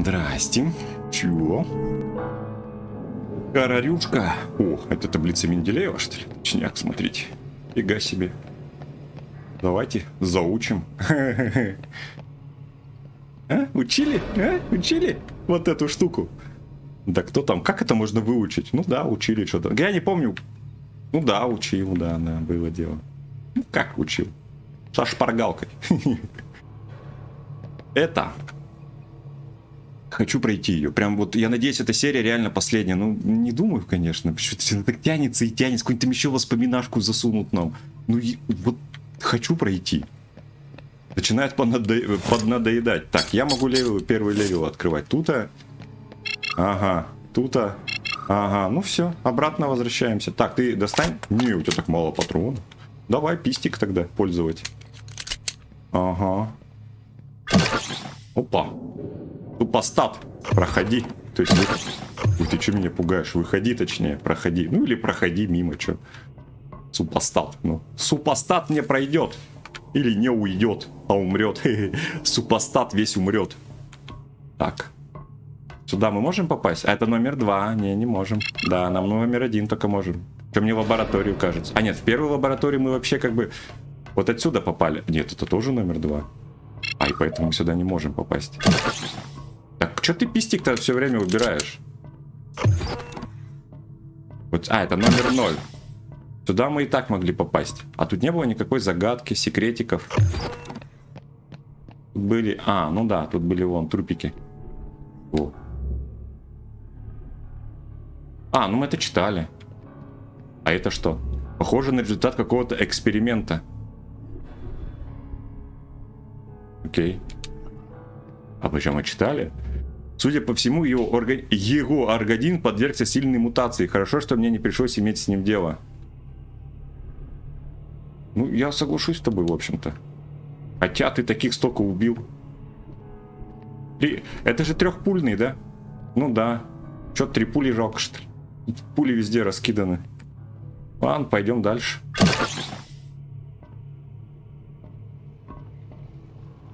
Здрасте. Чего? Карарюшка. О, это таблица Менделеева, что ли? Точняк, смотрите. Фига себе. Давайте заучим. А? Учили? А? Учили? Вот эту штуку. Да кто там? Как это можно выучить? Ну да, учили что-то. Я не помню. Ну да, учил, да, да, было дело. Ну как учил? Со шпаргалкой. Это. Хочу пройти ее. Прям вот, я надеюсь, эта серия реально последняя. Ну, не думаю, конечно. Что-то так тянется и тянется. Какую-нибудь там еще воспоминашку засунут нам. Ну, и, вот хочу пройти. Начинает поднадо... поднадоедать. Так, я могу level, первый level открывать. Тут-то... Ага. Тут-то... Ага, ну все, обратно возвращаемся. Так, ты достань. Не, у тебя так мало патронов. Давай пистик тогда пользовать. Ага. Опа. Тупостат. Проходи. То есть, Ой, ты что меня пугаешь? Выходи, точнее, проходи. Ну или проходи мимо, что. Супостат. Ну, супостат не пройдет. Или не уйдет, а умрет. Супостат весь умрет. Так. Сюда мы можем попасть? А это номер два. Не, не можем. Да, нам номер один только можем. Что мне в лабораторию кажется. А нет, в первую лабораторию мы вообще как бы вот отсюда попали. Нет, это тоже номер два. А, и поэтому сюда не можем попасть. Так, что ты пистик-то все время убираешь? Вот, а, это номер ноль. Сюда мы и так могли попасть. А тут не было никакой загадки, секретиков. Тут были... А, ну да, тут были вон трупики. О. А, ну мы это читали. А это что? Похоже на результат какого-то эксперимента. Окей. А почему мы читали? Судя по всему, его, орга... его организм подвергся сильной мутации. Хорошо, что мне не пришлось иметь с ним дело. Ну, я соглашусь с тобой, в общем-то. Хотя ты таких столько убил. Три... Это же трехпульный, да? Ну да. Че, три пули жалко, что ли? Пули везде раскиданы. Ладно, пойдем дальше.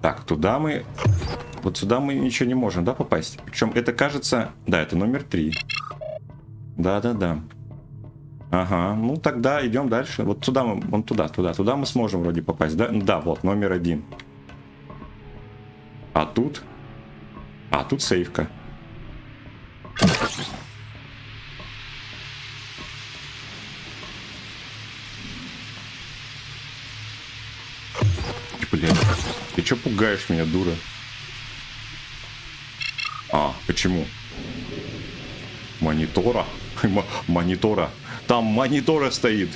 Так, туда мы... Вот сюда мы ничего не можем, да, попасть? Причем это кажется... Да, это номер три. Да-да-да. Ага, ну тогда идем дальше. Вот туда мы, вон туда, туда, туда мы сможем вроде попасть, да? Да, вот, номер один. А тут? А, тут сейфка. Блин, ты чё пугаешь меня, дура? А, почему? Монитора? Монитора. Там монитора стоит.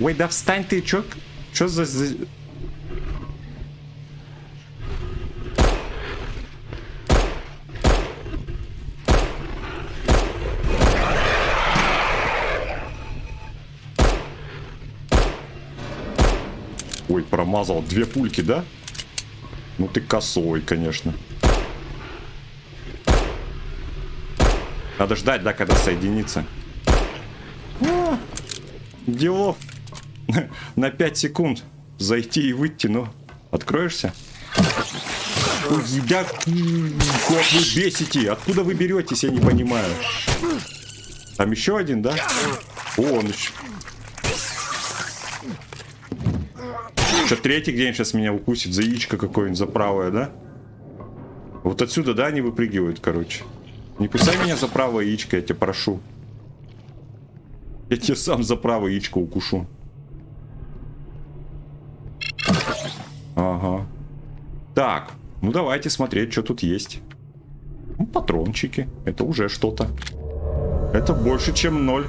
Ой, да встань ты, чё? Чё за... Ой, промазал. Две пульки, да? Ну ты косой, конечно. Надо ждать, да, когда соединится. А, делов. На 5 секунд зайти и выйти, но откроешься? Да, как вы бесите? Откуда вы беретесь, я не понимаю. Там еще один, да? О, он еще... Что, третий где-нибудь сейчас меня укусит за яичко какое-нибудь, за правое, да? Вот отсюда, да, они выпрыгивают, короче. Не кусай меня за правое яичко, я тебя прошу. Я тебе сам за правое яичко укушу. Ага. Так, ну давайте смотреть, что тут есть. Ну, патрончики. Это уже что-то. Это больше, чем ноль.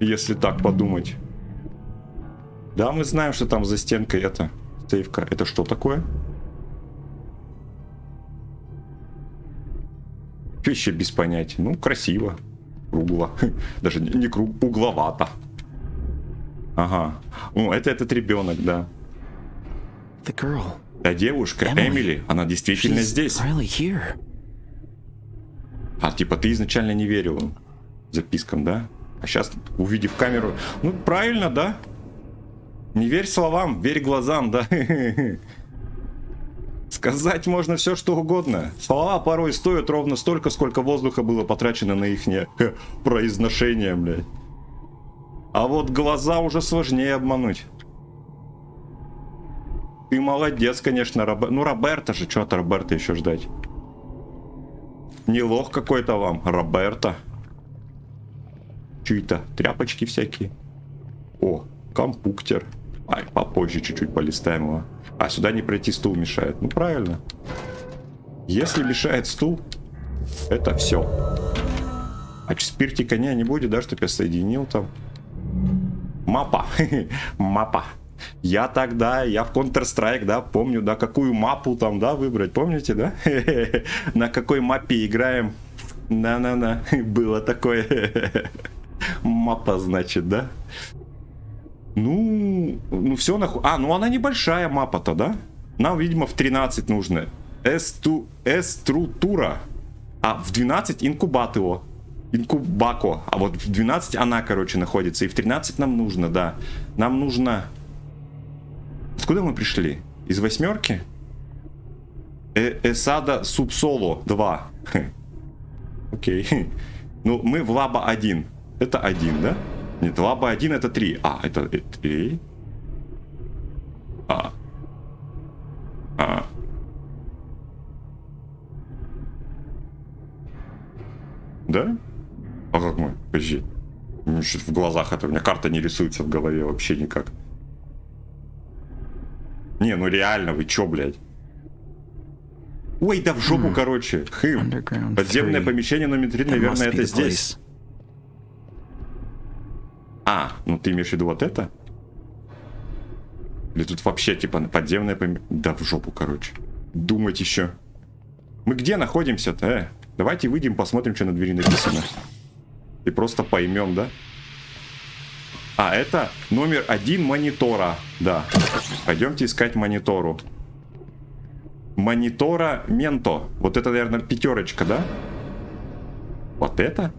Если так подумать. Да, мы знаем, что там за стенкой это сейфка. Это что такое? Вообще без понятия. Ну, красиво. Кругло. Даже не круг, угловато. Ага. О, это этот ребенок, да. The girl. Да, девушка, Эмили, Эмили она действительно здесь. really. А типа ты изначально не верил запискам, да? А сейчас, увидев камеру, ну правильно, да? Не верь словам, верь глазам, да? Сказать можно все, что угодно. Слова порой стоят ровно столько, сколько воздуха было потрачено на их не... произношение, блядь. А вот глаза уже сложнее обмануть. Ты молодец, конечно, Робер... Ну, Роберта же, что от Роберта еще ждать? Не лох какой-то вам, Роберта. Чьи-то тряпочки всякие. О, компуктер. Ай, попозже чуть-чуть полистаем его. А сюда не пройти стул мешает. Ну правильно. Если мешает стул, это все. А спирти коня не будет, да, чтобы я соединил там? Мапа. Мапа. Я тогда, я в Counter-Strike, да, помню, да, какую мапу там, да, выбрать, помните, да? На какой мапе играем? На-на-на, было такое. Мапа, значит, да? Ну, ну все нахуй. А, ну она небольшая мапа-то, да? Нам, видимо, в 13 нужно. Эсту... Эструтура. А, в 12 инкубатио. Инкубако. А вот в 12 она, короче, находится. И в 13 нам нужно, да. Нам нужно... Откуда мы пришли? Из восьмерки? Э Эсада Субсоло 2. Окей. Ну, мы в лаба 1. Это 1, да? Нет, лаба 1 это 3. А, это 3. А. А. Да? А как мы? Подожди. В глазах это у меня карта не рисуется в голове вообще никак. Не, ну реально, вы чё, блядь? Ой, да в жопу, mm. короче. Хым. Подземное помещение номер 3, наверное, это здесь. А, ну ты имеешь в виду вот это? Или тут вообще типа подземное помещение? Да в жопу, короче. Думать еще. Мы где находимся-то, э? Давайте выйдем, посмотрим, что на двери написано. И просто поймем, да? А, это номер один монитора. Да. Пойдемте искать монитору. Монитора Менто. Вот это, наверное, пятерочка, да? Вот это?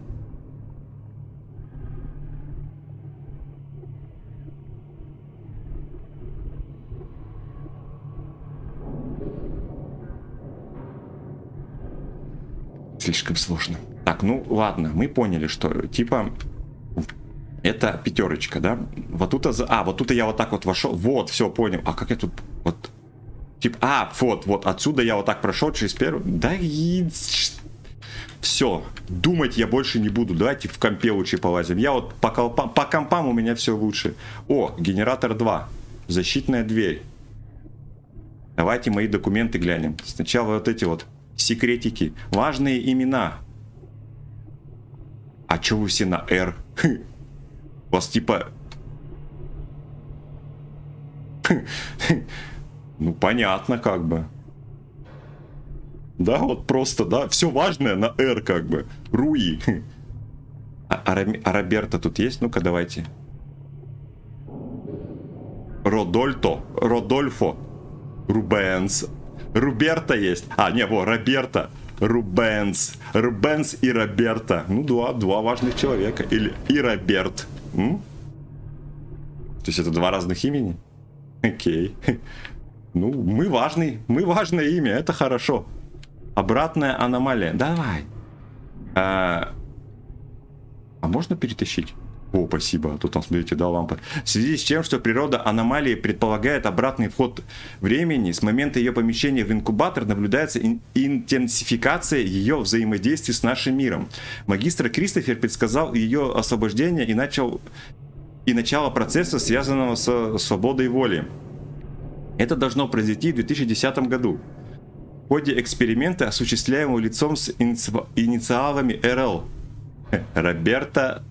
Слишком сложно. Так, ну ладно, мы поняли, что типа это пятерочка, да? Вот тут, а, вот тут я вот так вот вошел. Вот, все, понял. А как я тут, вот, типа, а, вот, вот, отсюда я вот так прошел через первую. Да и... Все, думать я больше не буду. Давайте в компе лучше полазим. Я вот по, колпам, по компам у меня все лучше. О, генератор 2. Защитная дверь. Давайте мои документы глянем. Сначала вот эти вот секретики. Важные имена. А чё вы все на R? У вас типа... Ну, понятно, как бы. Да, вот просто, да, все важное на R, как бы. Руи. А, а, а Роберта тут есть? Ну-ка, давайте. Родольто. Родольфо. Рубенс. Руберта есть. А, не, во, Роберта. Рубенс. Рубенс и Роберта. Ну, два, два важных человека. Или и Роберт. М? То есть это два разных имени? Окей. Ну, мы важный. Мы важное имя. Это хорошо. Обратная аномалия. Давай. А, а можно перетащить? О, спасибо. А то там, смотрите, да, лампа. В связи с тем, что природа аномалии предполагает обратный вход времени, с момента ее помещения в инкубатор наблюдается ин- интенсификация ее взаимодействия с нашим миром. Магистр Кристофер предсказал ее освобождение и начал и начало процесса, связанного со свободой воли. Это должно произойти в 2010 году. В ходе эксперимента, осуществляемого лицом с инициалами РЛ, Роберта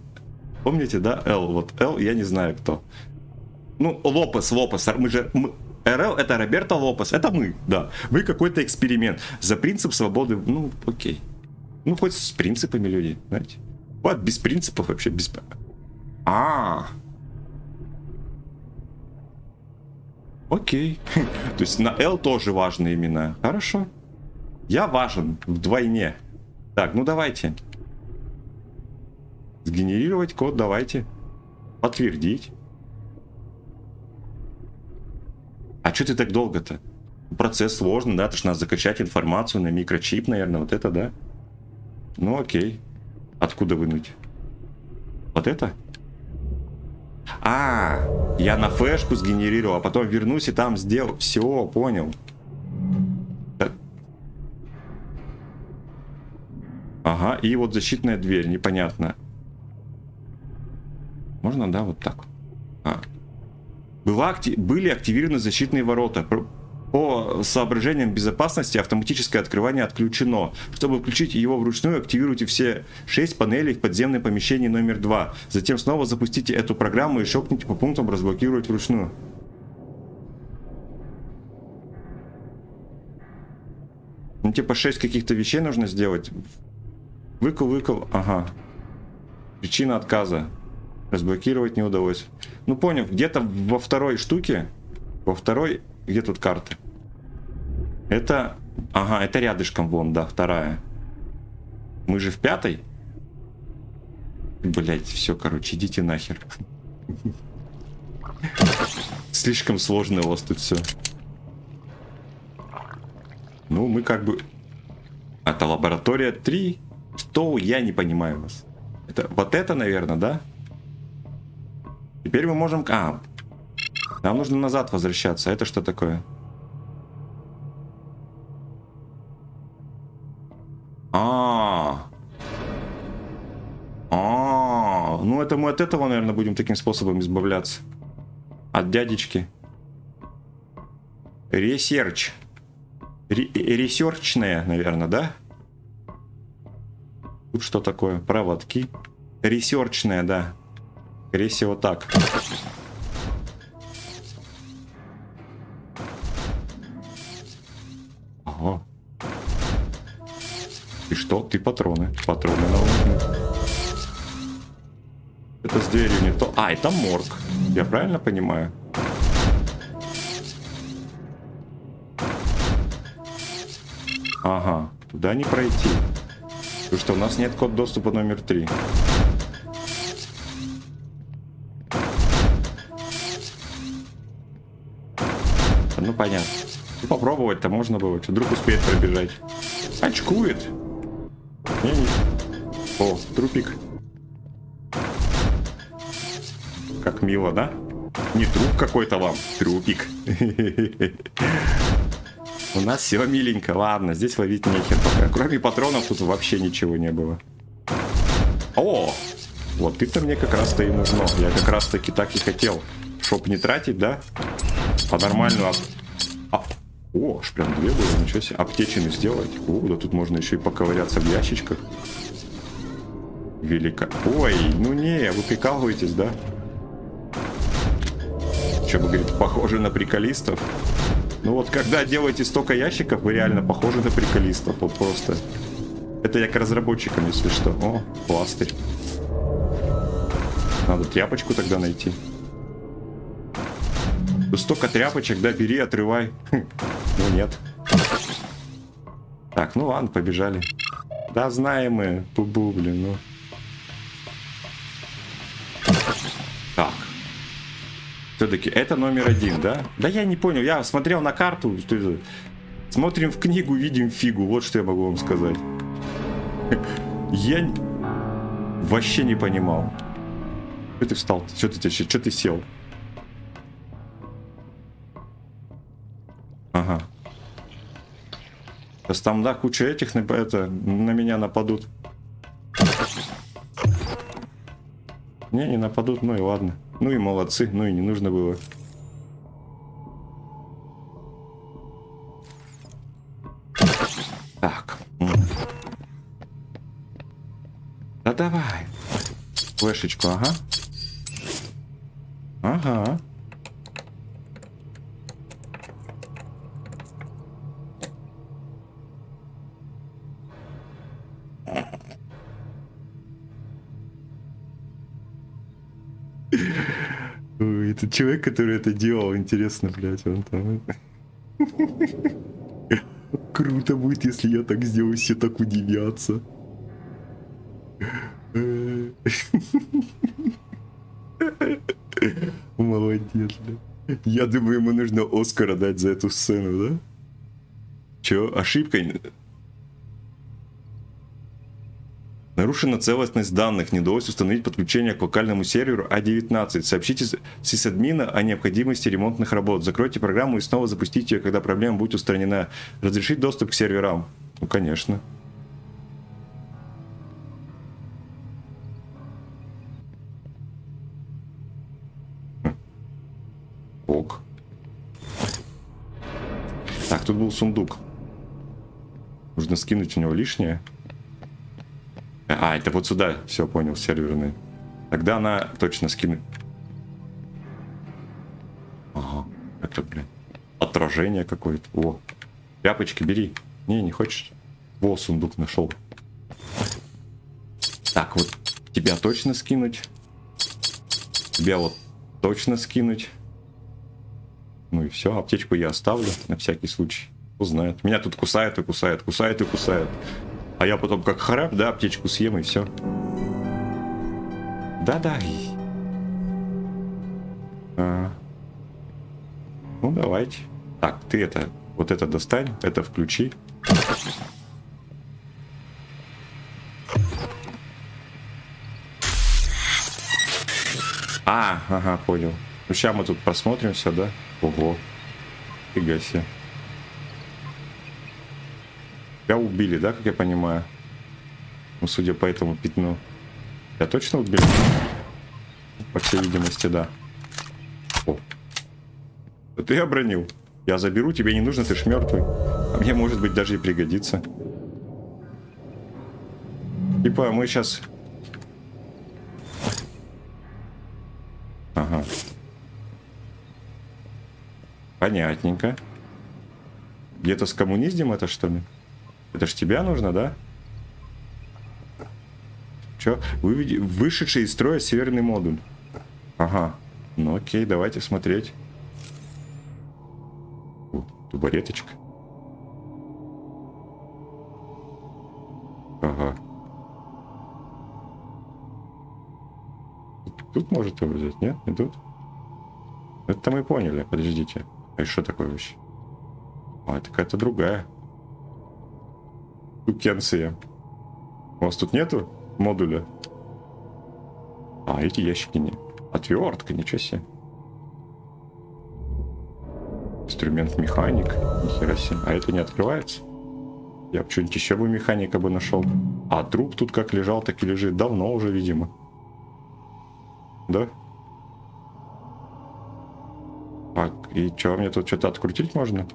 Помните, да, Л? Вот Л, я не знаю кто. Ну, Лопес, Лопес. Мы же... Мы, РЛ это Роберто Лопес. Это мы, да. Вы какой-то эксперимент. За принцип свободы, ну, окей. Ну, хоть с принципами люди, знаете. Вот, без принципов вообще, без... А, Окей. То есть на L тоже важны имена. Хорошо. Я важен вдвойне. Так, ну давайте. Сгенерировать код давайте. Подтвердить. А что ты так долго-то? Процесс сложный, да, то что надо закачать информацию на микрочип, наверное, вот это, да? Ну окей. Откуда вынуть? Вот это? А, я на флешку сгенерировал, а потом вернусь и там сделал. Все, понял. Ага, и вот защитная дверь, непонятно. Можно, да, вот так? А. Была акти... Были активированы защитные ворота. По соображениям безопасности автоматическое открывание отключено. Чтобы включить его вручную, активируйте все 6 панелей в подземном помещении номер 2. Затем снова запустите эту программу и щелкните по пунктам разблокировать вручную. Ну, типа 6 каких-то вещей нужно сделать. Выкл, выкл, ага. Причина отказа. Разблокировать не удалось. Ну, понял, где-то во второй штуке, во второй, где тут карты? Это... Ага, это рядышком вон, да, вторая. Мы же в пятой? Блять, все, короче, идите нахер. Слишком сложно у вас тут все. Ну, мы как бы... Это лаборатория 3. Что? Я не понимаю вас. Это вот это, наверное, да? Теперь мы можем... А, нам нужно назад возвращаться. Это что такое? А, а, ну это мы от этого, наверное, будем таким способом избавляться. От дядечки. Ресерч. Ресерчная, наверное, да? Тут что такое? Проводки. Ресерчная, да. Скорее всего так. Ага. И что? Ты патроны. Патроны наложены. Это с дверью не то. А, это морг. Я правильно понимаю? Ага, туда не пройти. Потому что у нас нет код доступа номер Ну понятно. Ну, попробовать-то можно было. Вдруг успеет пробежать. Очкует. О, трупик. Как мило, да? Не труп какой-то вам, трупик. У нас все миленько. Ладно, здесь ловить нехер пока. Кроме патронов тут вообще ничего не было. О! Вот это мне как раз-то и нужно. Я как раз-таки так и хотел. Чтоб не тратить, да? По нормальную... А... О, аж прям две было, ничего себе. Аптечины сделать. О, да тут можно еще и поковыряться в ящичках. Велика. Ой, ну не, вы прикалываетесь, да? Что вы, говорите, похоже на приколистов? Ну вот, когда делаете столько ящиков, вы реально похожи на приколистов. Вот просто. Это я к разработчикам, если что. О, пластырь. Надо тряпочку тогда найти. Тут столько тряпочек, да, бери, отрывай. Ну нет. Так, ну ладно, побежали. Да, знаем мы. Бу-бу, блин, ну. Так. Все-таки это номер один, да? Да я не понял, я смотрел на карту. Что Смотрим в книгу, видим фигу. Вот что я могу вам сказать. Я вообще не понимал. Что ты встал? Что ты, что ты сел? Ага. Сейчас там, да, куча этих это, на меня нападут. Не, не нападут, ну и ладно. Ну и молодцы, ну и не нужно было. Так. Да давай. Флешечку, ага. Ага. Это человек, который это делал, интересно, блядь, он там... Круто будет, если я так сделаю, все так удивятся. Молодец, бля. Я думаю, ему нужно Оскара дать за эту сцену, да? Чё? Ошибка? Нарушена целостность данных. Не удалось установить подключение к локальному серверу А19. Сообщите сисадмина о необходимости ремонтных работ. Закройте программу и снова запустите ее, когда проблема будет устранена. Разрешить доступ к серверам? Ну, конечно. Ок. Так, тут был сундук. Нужно скинуть у него лишнее. А, это вот сюда, все понял, серверный. Тогда она точно скинет. Ага, это, блин, отражение какое-то. О, тряпочки бери. Не, не хочешь? Во, сундук нашел. Так, вот тебя точно скинуть. Тебя вот точно скинуть. Ну и все, аптечку я оставлю на всякий случай. Узнает. Меня тут кусает и кусает, кусает и кусает. А я потом как храп, да, аптечку съем и все. Да-да. А. Ну, давайте. Так, ты это, вот это достань, это включи. А, ага, понял. Ну, сейчас мы тут посмотрим все, да? Ого. Фига себе. Тебя убили, да, как я понимаю? Ну, судя по этому пятну. Я точно убили? По всей видимости, да. О. Ты обронил. Я заберу, тебе не нужно, ты ж мертвый. А мне, может быть, даже и пригодится. Типа, мы сейчас... Ага. Понятненько. Где-то с коммуниздем это, что ли? Это ж тебя нужно, да? Че? Выведи... Вышедший из строя северный модуль. Ага. Ну окей, давайте смотреть. Тубареточка. Ага. Тут может его взять, нет? Не тут? Это мы поняли, подождите. А что такое вообще? А, это какая-то другая. Тукенция. У вас тут нету модуля? А, эти ящики не. Отвертка, ничего себе. Инструмент механик. Нихера себе. А это не открывается? Я бы что-нибудь еще бы механика бы нашел. А труп тут как лежал, так и лежит. Давно уже, видимо. Да? Так, и что, мне тут что-то открутить можно?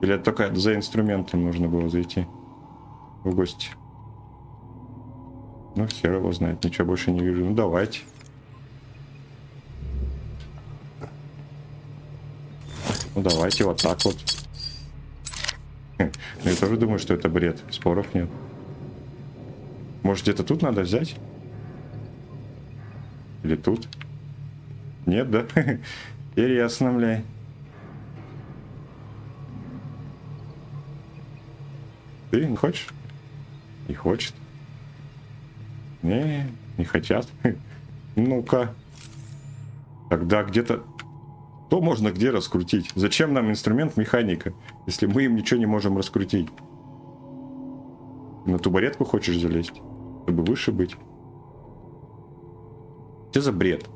Или это только за инструментом нужно было зайти? В гости. Ну, хер его знает, ничего больше не вижу. Ну, давайте. Ну, давайте вот так вот. Ну, я тоже думаю, что это бред. Споров нет. Может, где-то тут надо взять? Или тут? Нет, да? Интересно, бля. Ты не хочешь? Не хочет? Не, не хотят. Ну-ка. Тогда где-то... То можно где раскрутить? Зачем нам инструмент механика, если мы им ничего не можем раскрутить? На тубаретку хочешь залезть? Чтобы выше быть? Что за бред?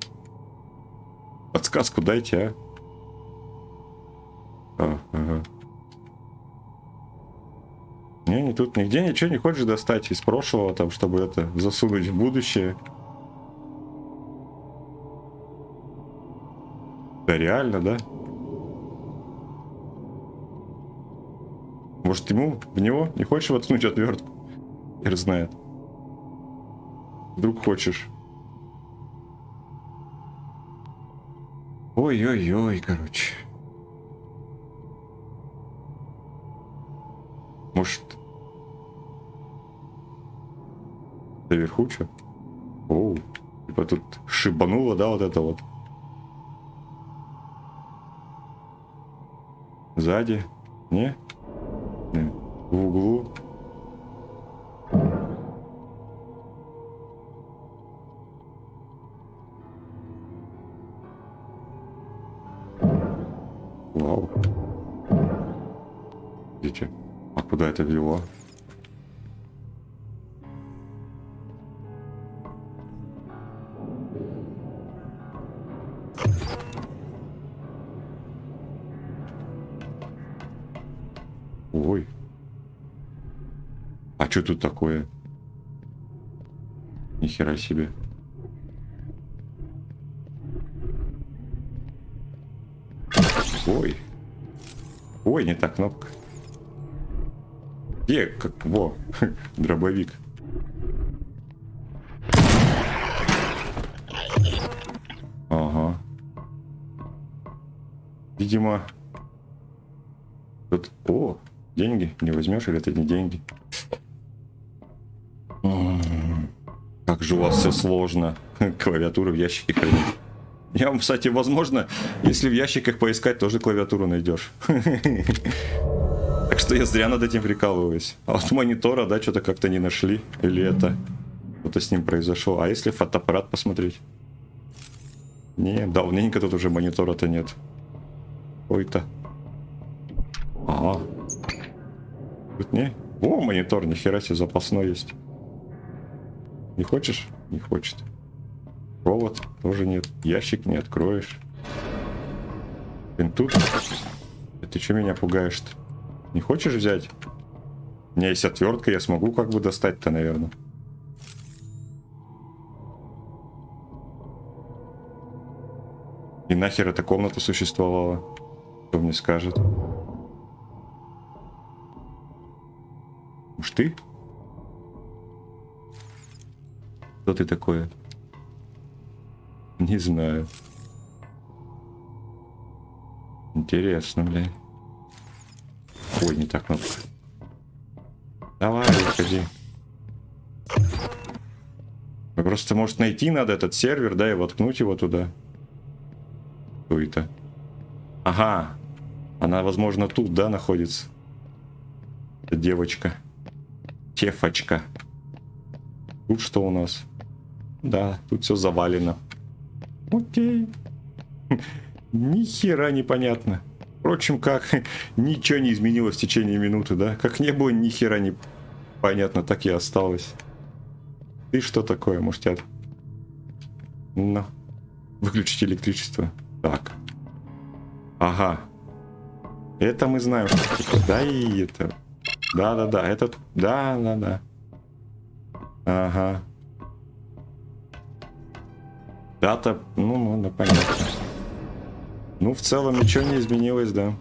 Подсказку дайте, а? Тут нигде ничего не хочешь достать из прошлого, там, чтобы это засунуть в будущее. Да реально, да? Может ему в него не хочешь воткнуть отвертку? Хер знает. Вдруг хочешь. Ой-ой-ой, короче. Может... Наверху что? Оу. Типа тут шибануло, да, вот это вот. Сзади? Не? Не. В углу? Вау. Видите? А куда это вело? Что тут такое? Нихера себе. Ой. Ой, не та кнопка. Где? Как? Во. Дробовик. Ага. Видимо... Тут... О, деньги. Не возьмешь или это не деньги? Вас все сложно. Клавиатуру в ящике хранить. Я вам, кстати, возможно, если в ящиках поискать, тоже клавиатуру найдешь. Так что я зря над этим прикалываюсь. А вот монитора, да, что-то как-то не нашли. Или это что-то с ним произошло. А если фотоаппарат посмотреть? Не, давненько тут уже монитора-то нет. Ой-то. Ага. Тут не? О, монитор, нихера себе запасной есть. Не хочешь? Не хочет. Провод тоже нет. Ящик не откроешь. Блин, тут... Да Ты что меня пугаешь-то? Не хочешь взять? У меня есть отвертка, я смогу как бы достать-то, наверное. И нахер эта комната существовала? Кто мне скажет? Уж ты? Кто ты такое? Не знаю. Интересно, блядь. Ой, не так кнопка. Давай, выходи. Ну, Просто, может, найти надо этот сервер, да, и воткнуть его туда. Кто это? Ага. Она, возможно, тут, да, находится. Это девочка. Тефочка. Тут что у нас? Да, тут все завалено. Окей. Ни хера непонятно. Впрочем, как ничего не изменилось в течение минуты, да? Как не было ни хера не понятно, так и осталось. Ты что такое, муштят? Ну, выключить электричество. Так. Ага. Это мы знаем, что. Да и это. Да-да-да, это... Да-да-да. Ага. Дата, ну, ну, ну, понятно. Ну, в целом ничего не изменилось, да.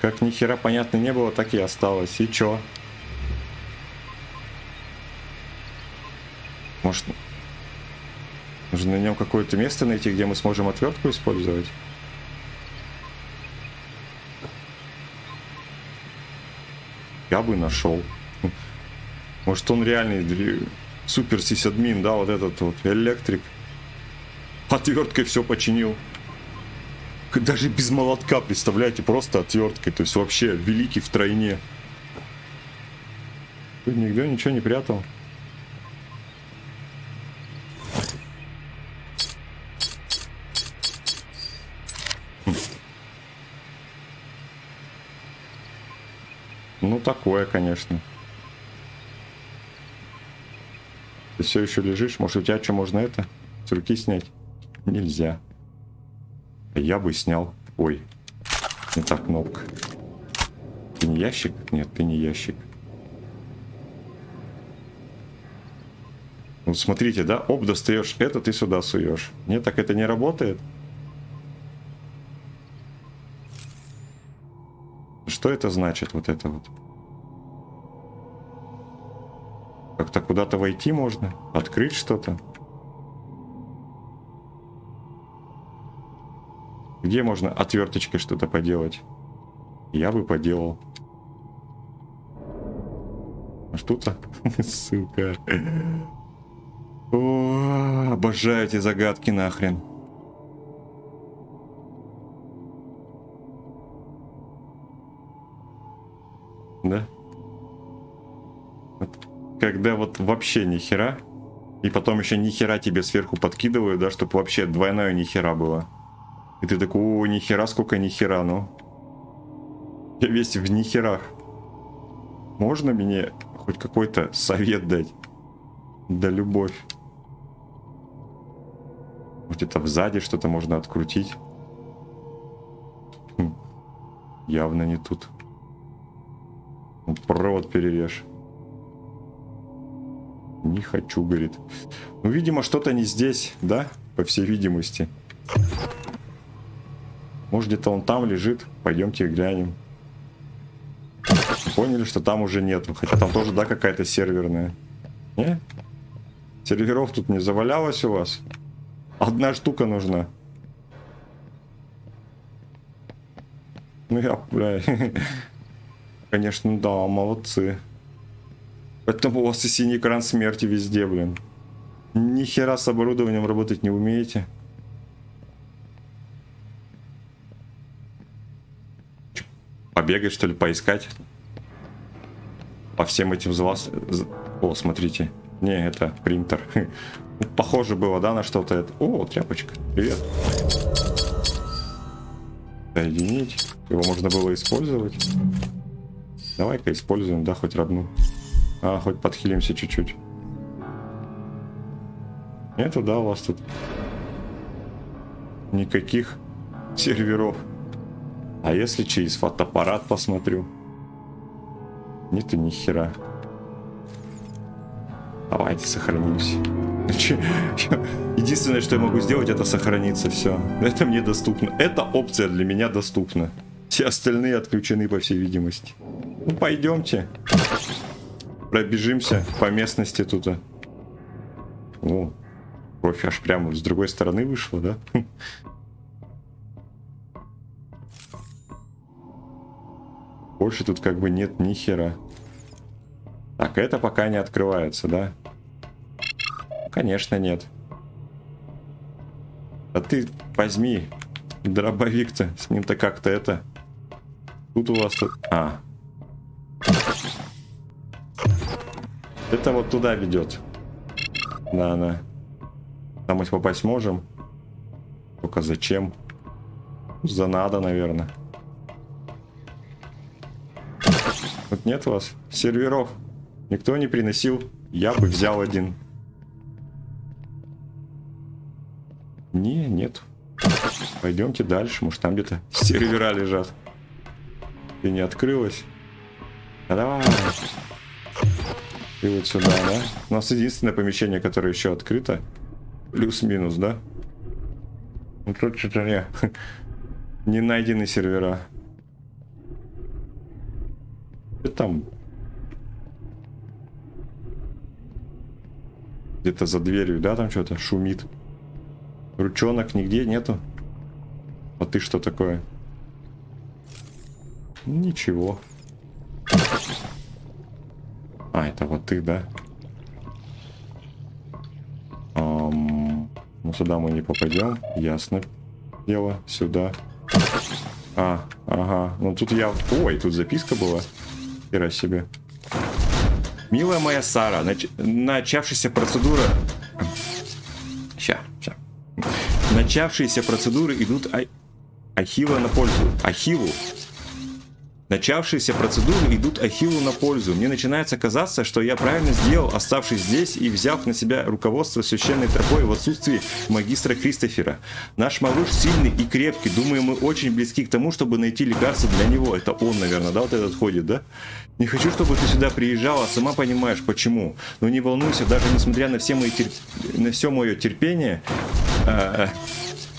Как ни хера понятно не было, так и осталось. И чё? Может, нужно на нем какое-то место найти, где мы сможем отвертку использовать? Я бы нашел. Может, он реальный супер сисадмин, да, вот этот вот электрик. Отверткой все починил. Даже без молотка, представляете, просто отверткой. То есть вообще великий в тройне. Нигде ничего не прятал. Хм. Ну, такое, конечно. Ты все еще лежишь? Может, у тебя что, можно это? С руки снять? Нельзя. Я бы снял. Ой. Не та кнопка. Ты не ящик? Нет, ты не ящик. Вот смотрите, да? Оп, достаешь это, ты сюда суешь. Нет, так это не работает. Что это значит, вот это вот? Куда-то войти можно? Открыть что-то? Где можно отверточкой что-то поделать? Я бы поделал. А что-то? Сука. О, обожаю эти загадки нахрен. Вообще ни хера, и потом еще ни хера тебе сверху подкидываю, да, чтобы вообще двойное ни хера было. И ты такой, о, нихера, сколько нихера, ну. Я весь в нихерах. Можно мне хоть какой-то совет дать? Да любовь. Вот это сзади что-то можно открутить. Хм. Явно не тут. Ну, провод перережь. Не хочу, говорит. Ну, видимо, что-то не здесь, да? По всей видимости. Может, где-то он там лежит. Пойдемте глянем. Поняли, что там уже нету. Хотя там тоже, да, какая-то серверная. Не? Серверов тут не завалялось у вас? Одна штука нужна. Ну я, бля. Конечно, да, молодцы. Поэтому у вас и синий экран смерти везде, блин. Ни хера с оборудованием работать не умеете. Побегать, что ли, поискать? По всем этим залаз... О, смотрите. Не, это принтер. Похоже было, да, на что-то. О, тряпочка. Привет. Соединить. Его можно было использовать. Давай-ка используем, да, хоть родну. А, хоть подхилимся чуть-чуть. Нету, да, у вас тут никаких серверов. А если через фотоаппарат посмотрю? Нету ни хера. Давайте сохранимся. Единственное, что я могу сделать, это сохраниться. Все. Это мне доступно. Эта опция для меня доступна. Все остальные отключены, по всей видимости. Ну, пойдемте. Пробежимся по местности тут. О, кровь аж прямо с другой стороны вышла, да? Больше тут как бы нет ни хера. Так, это пока не открывается, да? Конечно, нет. А ты возьми дробовик-то, с ним-то как-то это... Тут у вас. А. Это вот туда ведет. Да, да. Там мы попасть можем. Только зачем? За надо, наверное. Вот нет вас серверов. Никто не приносил. Я бы взял один. Не, нет. Пойдемте дальше. Может там где-то сервера лежат. И не открылось. А давай. И вот сюда, да? У нас единственное помещение, которое еще открыто. Плюс-минус, да? Ну тут что-то не... Не найдены сервера. И там... Где-то за дверью, да, там что-то шумит. Ручонок нигде нету. А ты что такое? Ничего. А, это вот ты, да? Эм, ну, сюда мы не попадем. Ясно. Дело. Сюда. А, ага. Ну, тут я... Ой, тут записка была. Хера себе. Милая моя Сара, нач... начавшаяся процедура... Ща, ща. Начавшиеся процедуры идут а... Ахилла на пользу. Ахиллу Начавшиеся процедуры идут Ахиллу на пользу. Мне начинается казаться, что я правильно сделал, оставшись здесь и взяв на себя руководство священной тропой в отсутствии магистра Кристофера. Наш малыш сильный и крепкий. Думаю, мы очень близки к тому, чтобы найти лекарство для него. Это он, наверное, да, вот этот ходит, да? Не хочу, чтобы ты сюда приезжала, сама понимаешь, почему. Но не волнуйся, даже несмотря на все мои терп... на все мое терпение, э,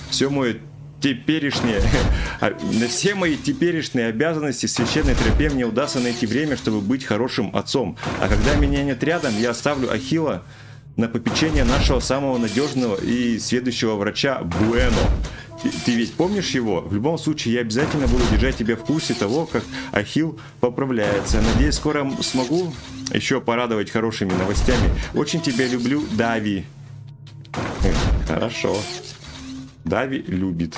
все мое теперешние, а, на все мои теперешние обязанности священной тропе мне удастся найти время, чтобы быть хорошим отцом. А когда меня нет рядом, я оставлю Ахила на попечение нашего самого надежного и следующего врача Буэно. Ты, ты ведь помнишь его? В любом случае, я обязательно буду держать тебя в курсе того, как Ахил поправляется. Надеюсь, скоро смогу еще порадовать хорошими новостями. Очень тебя люблю, Дави. Хорошо. Дави любит.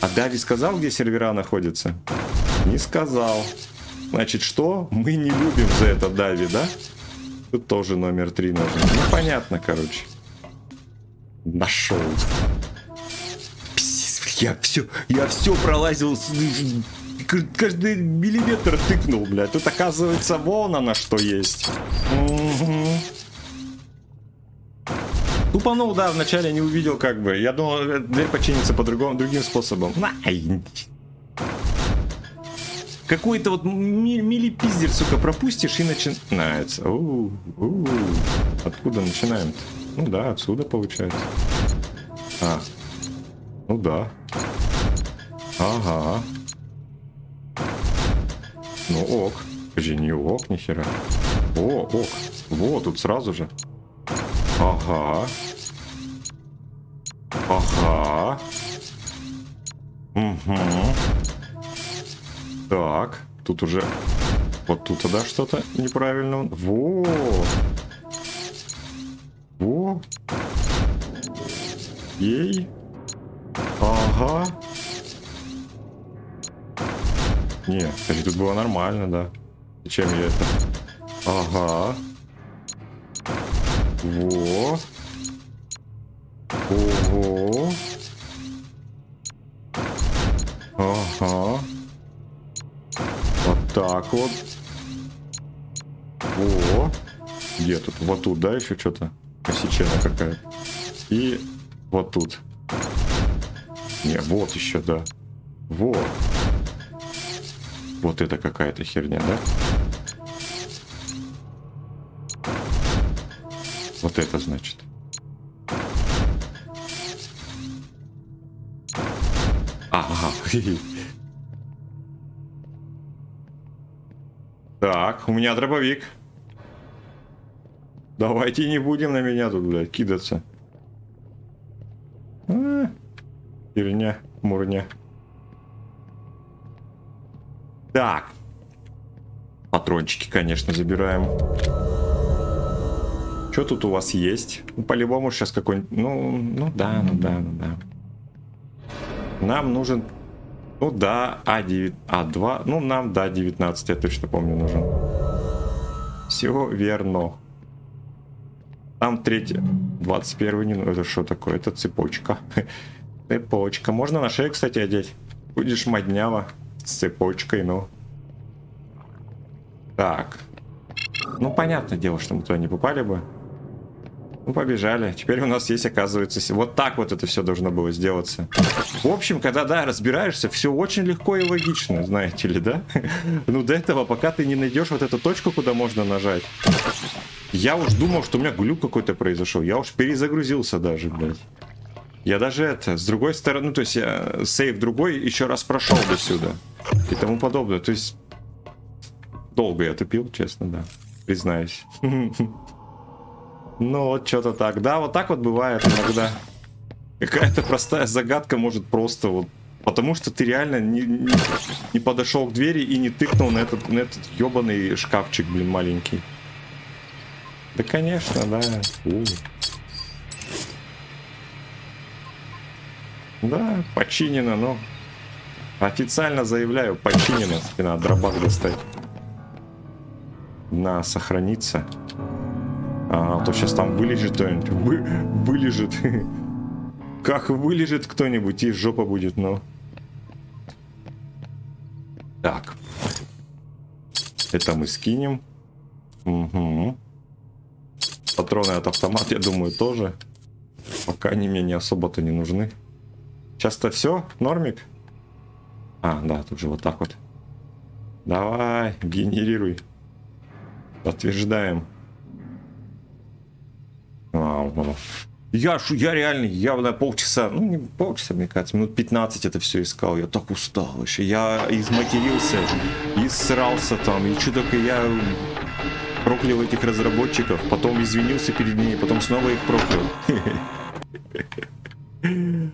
А Дави сказал, где сервера находятся? Не сказал. Значит, что? Мы не любим за это Дави, да? Тут тоже номер три нужен. Ну, понятно, короче. Нашел. Я все, я все пролазил, каждый миллиметр тыкнул, блядь. Тут оказывается вон она что есть. Тупанул, да, вначале не увидел как бы. Я думал, э, дверь починится по другому, другим способом. Какой-то вот ми- милипиздер, сука, пропустишь и начинается. У, у. Откуда начинаем? -то? Ну да, отсюда получается. А. Ну да. Ага. Ну ок. Подожди, не ок, нихера. О, ок. Вот, тут сразу же. Ага. Ага. Угу. Так, тут уже... Вот тут да что-то неправильно. Во. Во. Ей. Ага. Не, кстати, тут было нормально, да. Зачем я это? Ага. Во. Ого. Ага. Вот так вот. Во. Где тут? Вот тут, да, еще что-то? Посечена какая-то. И вот тут. Не, вот еще, да. Вот. Вот это какая-то херня, да? Вот это значит. Ага. Так, у меня дробовик. Давайте не будем на меня тут, блядь, кидаться. А, Херня, мурня. Так. Патрончики, конечно, забираем. Что тут у вас есть? Ну, по-любому сейчас какой-нибудь... Ну, ну да, ну да, ну да. Нам нужен... Ну да, А9, А2. Ну, нам, да, 19, я точно помню, нужен. Все верно. Там третий. 21 не... ну, Это что такое? Это цепочка. Цепочка. Можно на шею, кстати, одеть. Будешь моднява с цепочкой, ну. Так. Ну, понятное дело, что мы туда не попали бы. Ну, побежали. Теперь у нас есть, оказывается, вот так вот это все должно было сделаться. В общем, когда, да, разбираешься, все очень легко и логично, знаете ли, да? Ну, до этого, пока ты не найдешь вот эту точку, куда можно нажать. Я уж думал, что у меня глюк какой-то произошел. Я уж перезагрузился даже, блядь. Я даже это, с другой стороны, то есть я сейв другой еще раз прошел до сюда. И тому подобное. То есть долго я тупил, честно, да. Признаюсь. Ну, вот что-то так. Да, вот так вот бывает иногда. Какая-то простая загадка может просто вот... Потому что ты реально не, не, не подошел к двери и не тыкнул на этот, на этот ебаный шкафчик, блин, маленький. Да, конечно, да. У. Да, починено, но... Официально заявляю, починено. Теперь надо дробак достать. На, сохраниться. А, то сейчас там вылежит кто-нибудь. Вы, вылежит. Как вылежит кто-нибудь, и жопа будет, ну. Так. Это мы скинем. Угу. Патроны от автомата, я думаю, тоже. Пока они мне не особо-то не нужны. Сейчас-то все, нормик? А, да, тут же вот так вот. Давай, генерируй. Подтверждаем. А. Я, шу- я реально, я на полчаса, ну не полчаса, мне кажется, минут 15 это все искал. Я так устал вообще. Я изматерился, и срался там, и что только я проклял этих разработчиков, потом извинился перед ними, потом снова их проклял.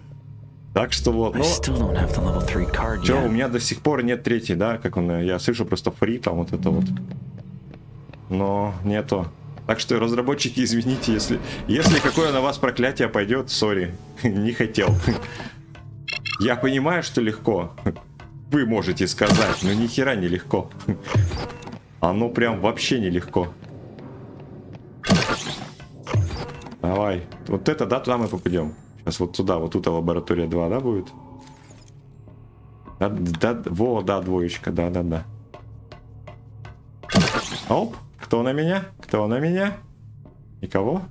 Так что вот, ну, still don't have the level 3 card Че, у меня до сих пор нет третьей, да, как он, я слышу просто фри там вот это вот. Но нету. Так что, разработчики, извините, если, если какое на вас проклятие пойдет, сори, не хотел. Я понимаю, что легко. Вы можете сказать, но ни хера не легко. Оно прям вообще нелегко. Давай. Вот это, да, туда мы попадем. Сейчас вот туда, вот тут лаборатория 2, да, будет? Да, да, во, да, двоечка, да, да, да. Оп, кто на меня? Кто на меня? Никого?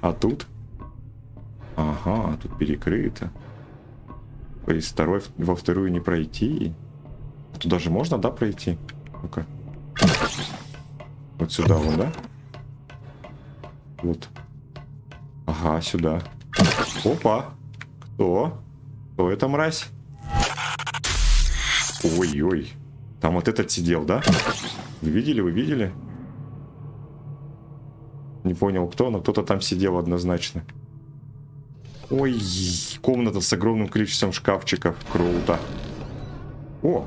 А тут? Ага, тут перекрыто. То есть второй, во вторую не пройти. Туда же можно, да, пройти? Ну-ка. Вот сюда вот, да? Вот. Ага, сюда. Опа. Кто? Кто это мразь? Ой-ой. Там вот этот сидел, да? Вы видели, вы видели? Не понял кто, но кто-то там сидел однозначно. Ой, комната с огромным количеством шкафчиков. Круто. О,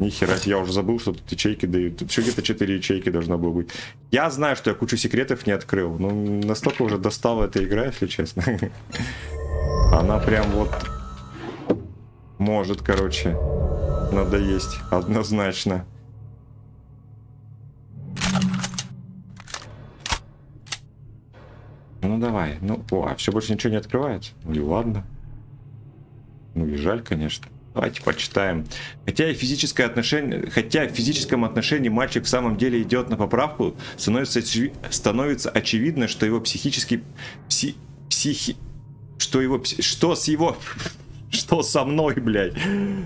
нихера, я уже забыл, что тут ячейки дают. Тут еще где-то 4 ячейки должно было быть. Я знаю, что я кучу секретов не открыл. Но настолько уже достала эта игра, если честно. Она прям вот... Может, короче, надо есть. Однозначно. Ну давай. Ну, о, а все больше ничего не открывается. Ну и ладно. Ну и жаль, конечно. Давайте почитаем. Хотя и физическое отношение, хотя в физическом отношении мальчик в самом деле идет на поправку, становится, становится очевидно, что его психический пси, психи, что его что с его что со мной, блядь?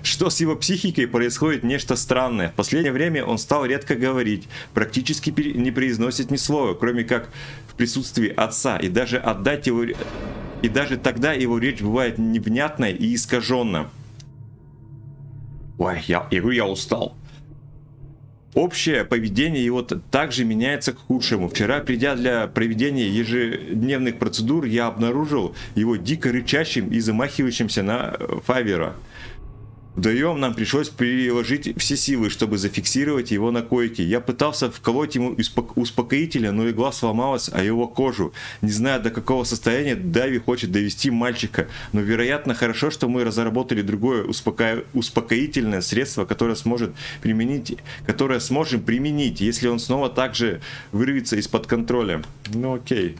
Что с его психикой происходит нечто странное. В последнее время он стал редко говорить, практически не произносит ни слова, кроме как присутствии отца. И даже отдать его... И даже тогда его речь бывает невнятной и искаженна. Ой, я, я, я устал. Общее поведение его также меняется к худшему. Вчера, придя для проведения ежедневных процедур, я обнаружил его дико рычащим и замахивающимся на Фавера. Вдвоем нам пришлось приложить все силы, чтобы зафиксировать его на койке. Я пытался вколоть ему успокоителя, но игла сломалась о его кожу. Не знаю, до какого состояния Дави хочет довести мальчика, но вероятно хорошо, что мы разработали другое успоко... успокоительное средство, которое сможет применить, которое сможем применить, если он снова также вырвется из-под контроля. Ну окей.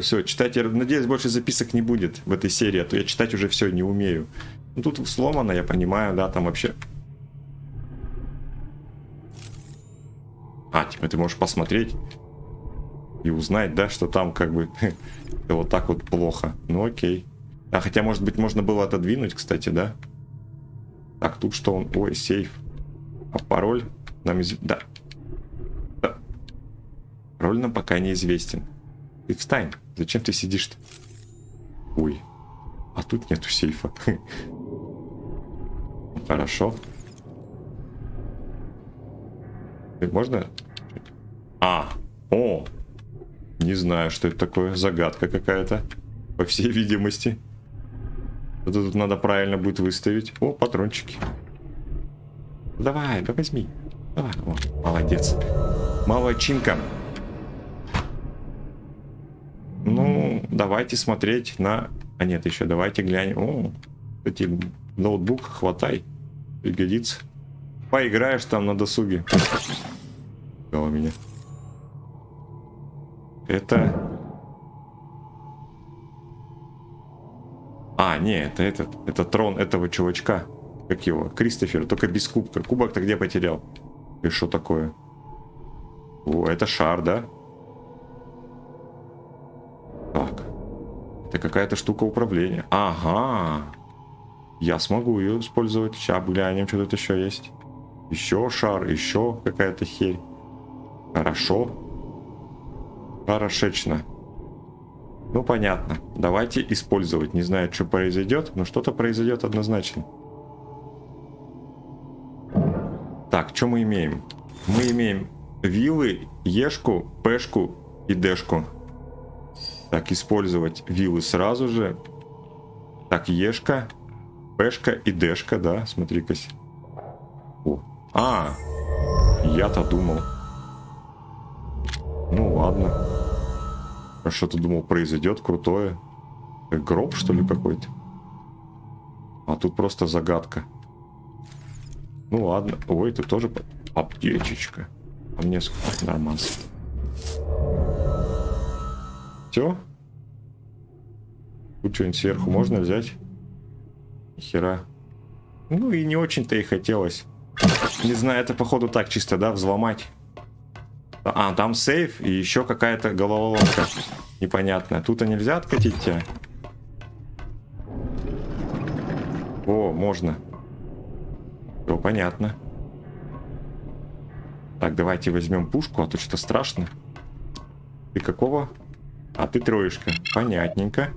Все, читать, я надеюсь, больше записок не будет в этой серии, а то я читать уже все не умею. Ну, тут сломано, я понимаю, да, там вообще... А, типа ты можешь посмотреть и узнать, да, что там как бы вот так вот плохо. Ну окей. А хотя, может быть, можно было отодвинуть, кстати, да? Так, тут что он... Ой, сейф. А пароль нам из... Да. да. Пароль нам пока неизвестен. Ты встань. Зачем ты сидишь-то? Ой. А тут нету сейфа. Хорошо. Можно? А, о! Не знаю, что это такое. Загадка какая-то. По всей видимости. Это тут надо правильно будет выставить. О, патрончики. Давай, да возьми. Давай, о, молодец. Молодчинка. Ну, давайте смотреть на... А нет, еще давайте глянем. О, эти ноутбук хватай. Пригодится. Поиграешь там на досуге. у меня. Это... А, не, это этот. Это трон этого чувачка. Как его? Кристофер, только без кубка. Кубок-то где потерял? И что такое? О, это шар, да? Так. Это какая-то штука управления. Ага. Я смогу ее использовать. Сейчас глянем, что тут еще есть. Еще шар, еще какая-то херь. Хорошо. Хорошечно. Ну, понятно. Давайте использовать. Не знаю, что произойдет, но что-то произойдет однозначно. Так, что мы имеем? Мы имеем вилы, ешку, пешку и дэшку. Так, использовать вилы сразу же. Так, ешка. Пшка и Дэшка, да, смотри-ка. А, я-то думал. Ну ладно. А что-то думал произойдет крутое. Гроб, что ли, какой-то? А тут просто загадка. Ну ладно. Ой, тут тоже аптечечка. А мне сколько? Нормально. Все? Тут что-нибудь сверху можно взять? Хера. Ну и не очень-то и хотелось. Не знаю, это походу так чисто, да, взломать. А, там сейф и еще какая-то головоломка непонятная. Тут-то нельзя откатить тебя? О, можно. Все, понятно. Так, давайте возьмем пушку, а то что-то страшно. Ты какого? А, ты троечка. Понятненько.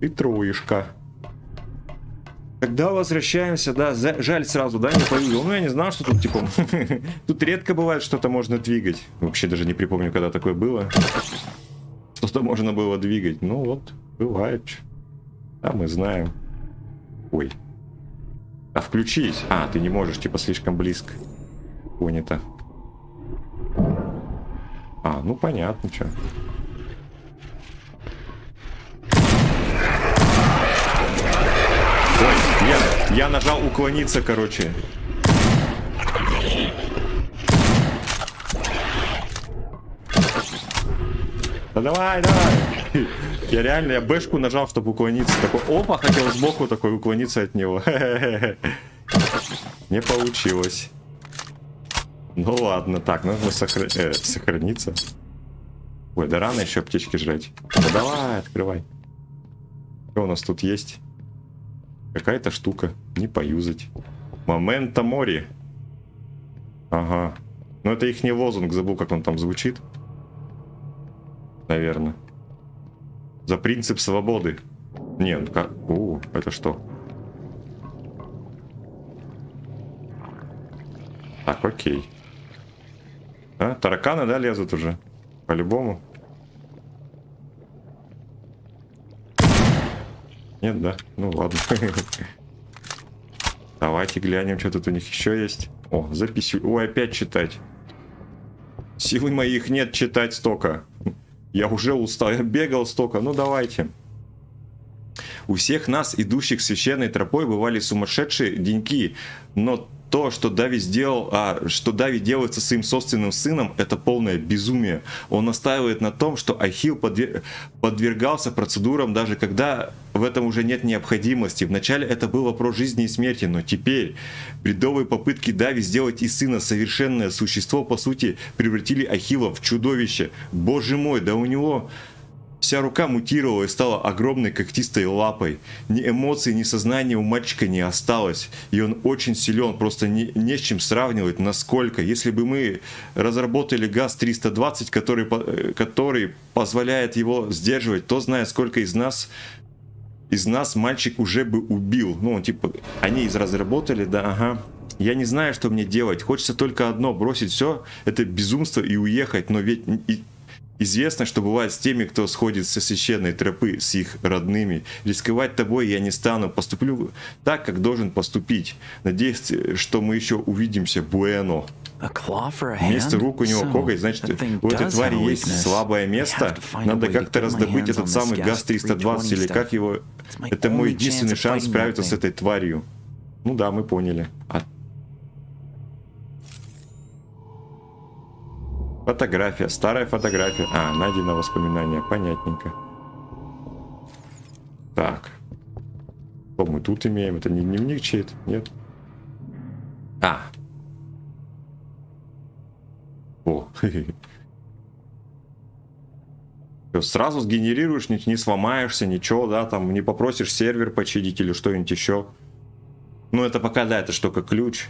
Ты троечка. Тогда возвращаемся, да, за... жаль сразу, да, не повидел. Ну, я не знал, что тут, типа, тут редко бывает что-то можно двигать. Вообще даже не припомню, когда такое было. Что-то можно было двигать. Ну, вот, бывает. Да, мы знаем. Ой. А включись. А, ты не можешь, типа, слишком близко. Понято. А, ну понятно, что. Ой, я, нажал уклониться, короче. Да давай, давай. Я реально, я бэшку нажал, чтобы уклониться. Такой, опа, хотел сбоку такой уклониться от него. Не получилось. Ну ладно, так, нужно сохра... э, сохраниться. Ой, да рано еще аптечки жрать. Ну давай, открывай. Что у нас тут есть? Какая-то штука. Не поюзать. Момента мори. Ага. Ну это их не лозунг, забыл, как он там звучит. Наверное. За принцип свободы. Не, ну как... У, это что? Так, окей. А, тараканы, да, лезут уже? По-любому. Нет, да? Ну ладно. Давайте глянем, что тут у них еще есть. О, запись. Ой, опять читать. Силы моих нет читать столько. Я уже устал, я бегал столько. Ну давайте. У всех нас, идущих священной тропой, бывали сумасшедшие деньки, но то, что Дави сделал, а, что Дави делает со своим собственным сыном, это полное безумие. Он настаивает на том, что Ахил подвер... подвергался процедурам, даже когда в этом уже нет необходимости. Вначале это был вопрос жизни и смерти, но теперь бредовые попытки Дави сделать из сына совершенное существо, по сути, превратили Ахила в чудовище. Боже мой, да у него Вся рука мутировала и стала огромной когтистой лапой. Ни эмоций, ни сознания у мальчика не осталось. И он очень силен, просто не, не с чем сравнивать, насколько. Если бы мы разработали ГАЗ-320, который, который позволяет его сдерживать, то зная, сколько из нас из нас мальчик уже бы убил. Ну, типа, они из разработали, да, ага. Я не знаю, что мне делать. Хочется только одно, бросить все, это безумство и уехать. Но ведь Известно, что бывает с теми, кто сходит со священной тропы, с их родными. Рисковать тобой я не стану, поступлю так, как должен поступить. Надеюсь, что мы еще увидимся, Буэно. Вместо рук у него коготь, значит, у этой твари есть слабое место. Надо как-то раздобыть этот самый ГАЗ-320, или как его... Это мой единственный шанс справиться с этой тварью. Ну да, мы поняли. А Фотография, старая фотография. А, найдено воспоминание, понятненько. Так. Что мы тут имеем? Это не дневник чей-то? Нет? А. О. Сразу сгенерируешь, не, не сломаешься, ничего, да, там не попросишь сервер починить или что-нибудь еще. Ну, это пока, да, это что, как ключ.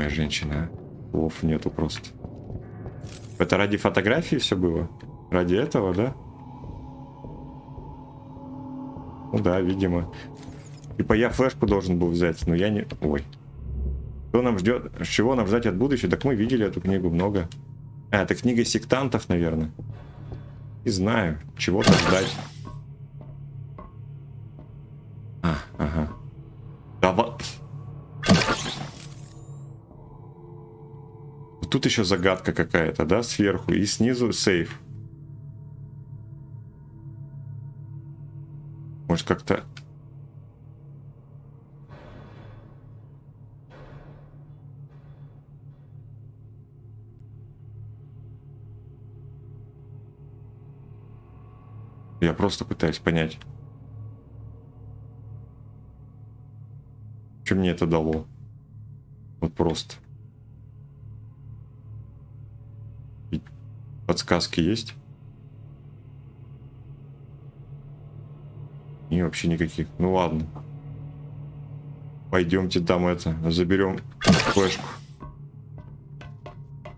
Моя женщина. Слов нету просто. Это ради фотографии все было? Ради этого, да? Ну да, видимо. Типа я флешку должен был взять, но я не... Ой. Что нам ждет? Чего нам ждать от будущего? Так мы видели эту книгу много. А, это книга сектантов, наверное. Не знаю, чего-то ждать. А, ага. Тут еще загадка какая-то, да, сверху. И снизу сейф. Может как-то... Я просто пытаюсь понять. Что мне это дало? Вот просто. Подсказки есть? И вообще никаких. Ну ладно. Пойдемте там это, заберем флешку.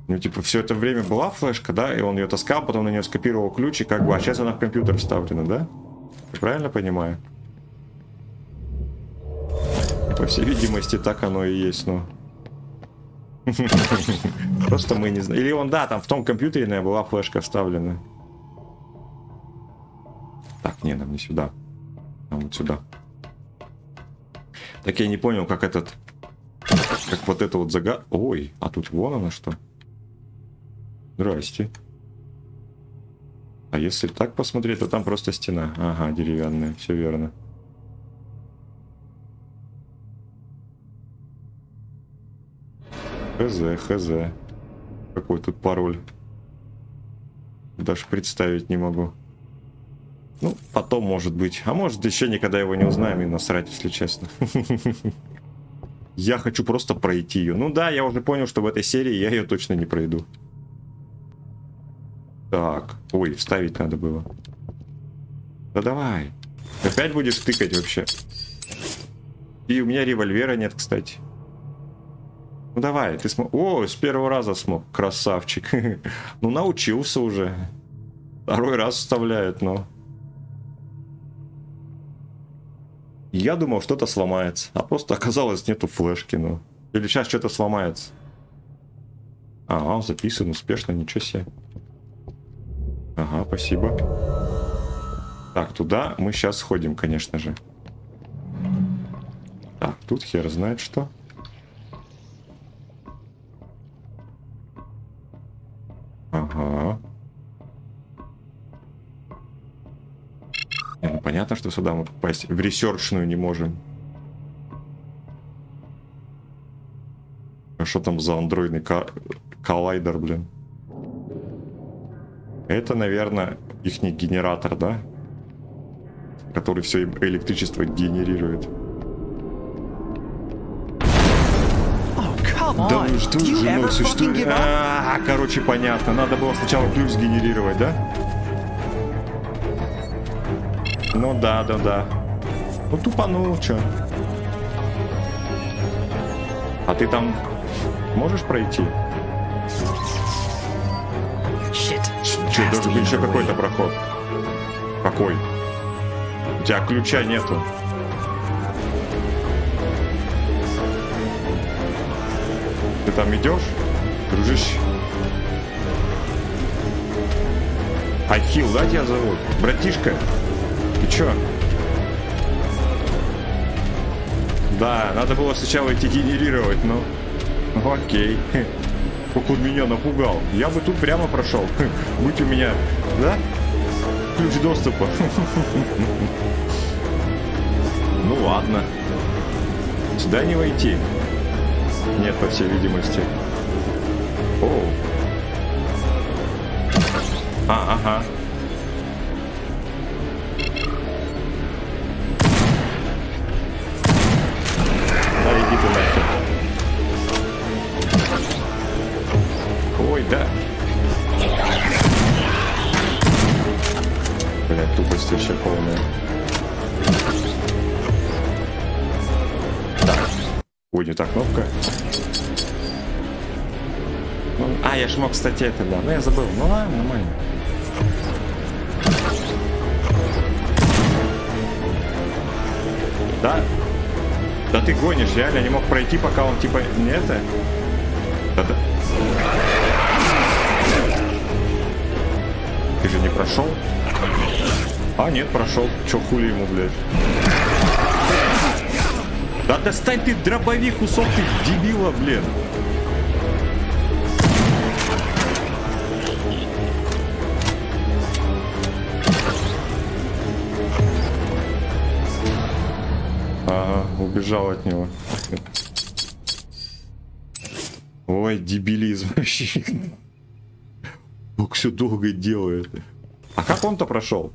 Ну, типа, все это время была флешка, да, и он ее таскал, потом на нее скопировал ключ, и как бы, а сейчас она в компьютер вставлена, да? Правильно понимаю? По всей видимости, так оно и есть, но... Просто мы не знаем. Или он, да, там в том компьютере была флешка вставлена. Так, не, нам не сюда. Нам вот сюда. Так я не понял, как этот... Как вот это вот загад... Ой, а тут вон оно что. Здрасте. А если так посмотреть, то там просто стена. Ага, деревянная, все верно. Хз, хз. Какой тут пароль? Даже представить не могу. Ну, потом, может быть. А может, еще никогда его не узнаем и насрать, если честно. Я хочу просто пройти ее. Ну да, я уже понял, что в этой серии я ее точно не пройду. Так. Ой, вставить надо было. Да давай. Опять будешь тыкать вообще. И у меня револьвера нет, кстати. Ну давай, ты смог. О, с первого раза смог. Красавчик. ну научился уже. Второй раз вставляет, но... Я думал, что-то сломается. А просто оказалось нету флешки, ну. Или сейчас что-то сломается. Ага, записан успешно, ничего себе. Ага, спасибо. Так, туда мы сейчас сходим, конечно же. Так, тут хер знает что. Ага. Ну понятно, что сюда мы попасть в ресерчную не можем. А что там за андроидный коллайдер, блин? Это, наверное, их генератор, да? Который все электричество генерирует. Да ну что же, ну, существует... А, короче, понятно. Надо было сначала ключ сгенерировать, да? Ну да, да, да. Ну тупанул, чё. А ты там можешь пройти? Че, должен быть еще какой-то проход. Какой? У тебя ключа нету. Ты там идешь, дружище? Ахил, да, тебя зовут? Братишка? Ты чё? Да, надо было сначала идти генерировать, но... Ну, окей. Как он меня напугал. Я бы тут прямо прошел. Будь у меня, да? Ключ доступа. Ну ладно. Сюда не войти. Нет, по всей видимости. О. А, ага. да. Блять, тупость вообще полная. Ой, не та кнопка. Ну, а, я ж мог, кстати, это, да. Ну, я забыл. Ну, ладно, нормально. Да? Да ты гонишь, реально не мог пройти, пока он, типа, не это? Да, да. Ты же не прошел? А, нет, прошел. Че хули ему, блядь? Да достань ты дробовик, кусок ты дебила, блин. Ага, убежал от него. Ой, дебилизм вообще. Как все долго делает. А как он-то прошел?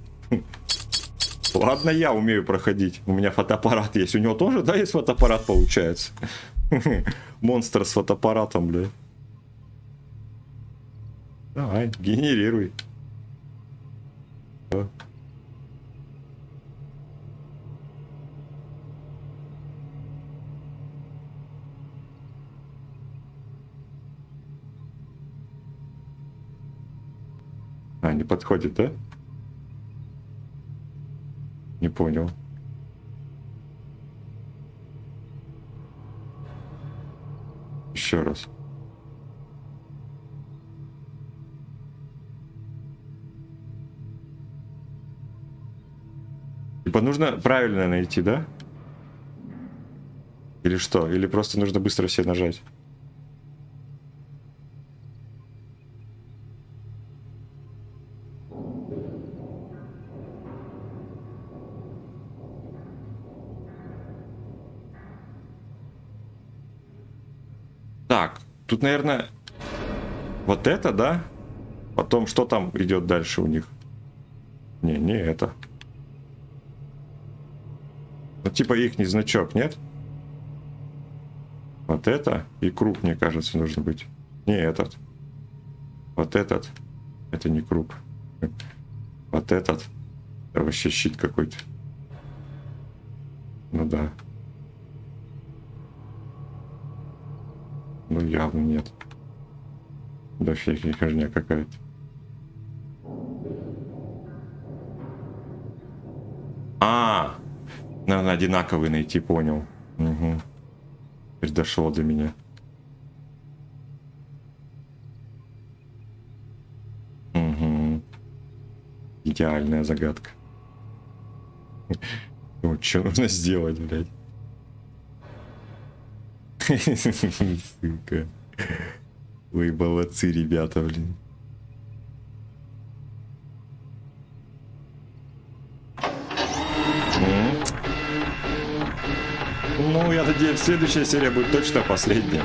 Ладно, я умею проходить. У меня фотоаппарат есть. У него тоже, да, есть фотоаппарат, получается? Монстр с фотоаппаратом, бля. Давай, генерируй. А, не подходит, да? Не понял. Еще раз. Типа нужно правильно найти, да? Или что? Или просто нужно быстро все нажать? Так, тут, наверное, вот это, да? Потом что там идет дальше у них? Не, не это. Ну, типа их не значок, нет? Вот это и круг, мне кажется, нужно быть. Не этот. Вот этот. Это не круг. Вот этот. Это вообще щит какой-то. Ну да. Ну явно нет. Да фиг, херня какая-то. А, наверное, одинаковый найти, понял. Угу. Теперь дошло до меня. Угу. Идеальная загадка. Вот что нужно сделать, блядь? Сука. Вы молодцы, ребята, блин. Ну, я надеюсь, следующая серия будет точно последняя.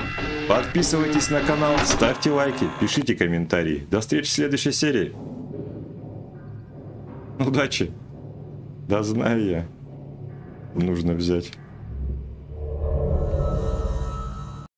Подписывайтесь на канал, ставьте лайки, пишите комментарии. До встречи в следующей серии. Удачи. Да знаю я. Нужно взять.